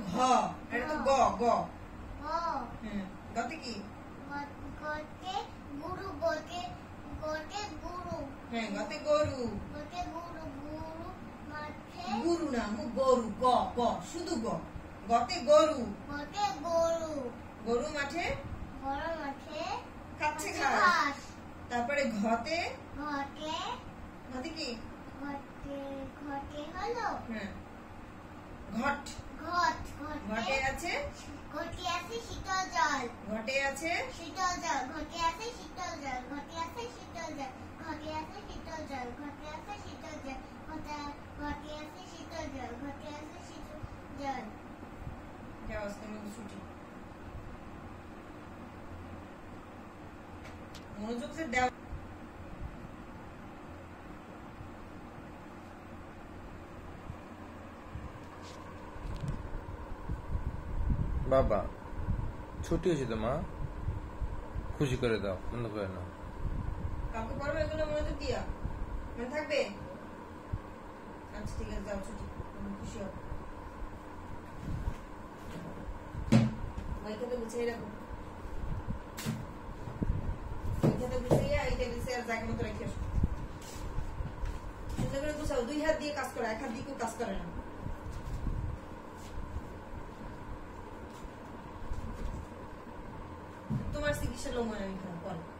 এটা তো গ গ। গতে কি? গতে গুরু গতে গতে গুরু। হ্যাঁ গতে গরু। গতে গুরু গুরু মাঠে গুরু না মু গরু গ গ শুধু গ। গতে গরু। গতে গরু। গরু মাঠে? বড় মাঠে খাচ্ছে ঘাস। তারপরে ঘতে? ঘটে ঘতে কি? ঘটে ঘটে হলো হ্যাঁ। ঘটে ঘটে আছে ঘটে আছে শীতল জল ঘটে আছে? শীতল জল ঘটে আছে শীতল জল ঘটে আছে শীতল জল ঘটে আছে শীতল জল ঘটে আছে শীতল জল ঘটে আছে শীতল জল ঘটে আছে শীতল জল। যাও আজকে আমাদের ছুটি। মনোযোগ সে দেও। বাবা ছুটি হয়েছে তো মা? খুশি করে দাও বন্ধ করে নাও। এগুলো দিয়া মনে থাকবে? আচ্ছা ঠিক আছে, যাও, ছুটি। খুশি ওইখানে গুছিয়ে রাখো। ওইখানে গুছিয়ে গুছিয়ে আর জায়গা মতো রেখে আসো। দুই হাত দিয়ে কাজ করো, এক হাত দিয়ে কেউ কাজ করে না। se lo mueven y.